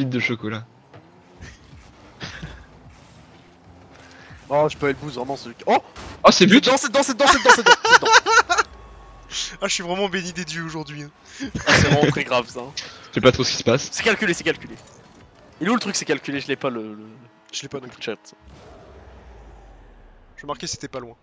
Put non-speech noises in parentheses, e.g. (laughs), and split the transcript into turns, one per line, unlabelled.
de chocolat.
Oh, je peux aller le vraiment ce truc. Oh
Oh, c'est but
Non, c'est dedans, c'est dedans, c'est dedans, c'est dedans, c'est dedans. (laughs)
Ah, je suis vraiment béni des dieux aujourd'hui. Hein.
Ah, c'est vraiment très grave ça. Hein.
Je sais pas trop ce qui se passe.
C'est calculé, c'est calculé. Il est où le truc, c'est calculé, je l'ai pas le, le,
Je l'ai pas
le chat.
Je marquais c'était pas loin.